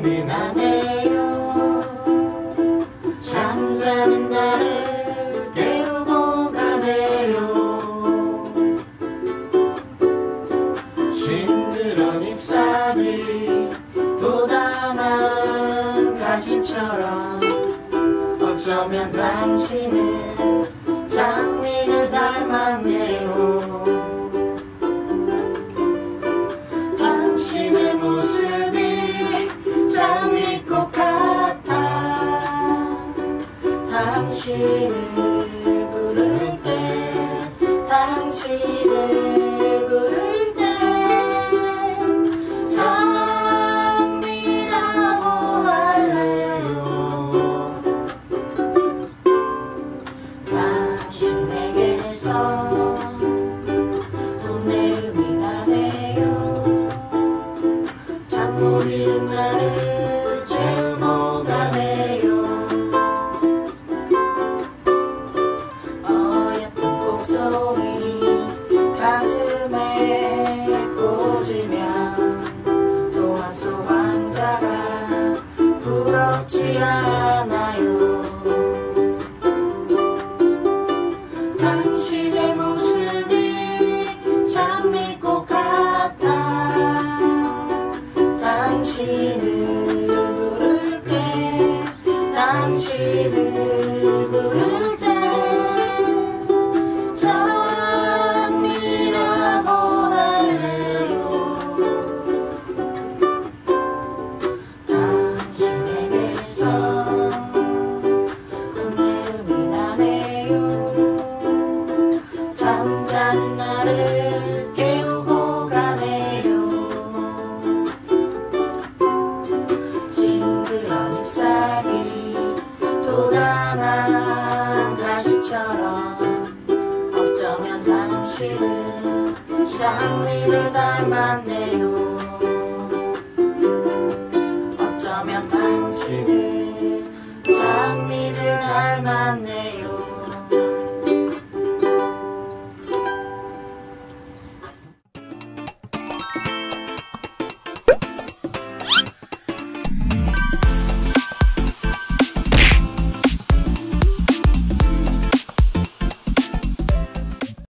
든든하네요? 잠자는 나를 깨우고 가네요. 싱그런 잎사귀 도단한 가시처럼 어쩌면 당신은 당신을 부를 때 당신을 부를 때 장미라고 할래요. 당신에게서 본내음이 나네요. 잠못 이룬 나를 부럽지 않아요. 당신의 모습이 장미꽃 같아. 당신을 부를 때 당신을 가시처럼 어쩌면 당신은 장미를 닮았네요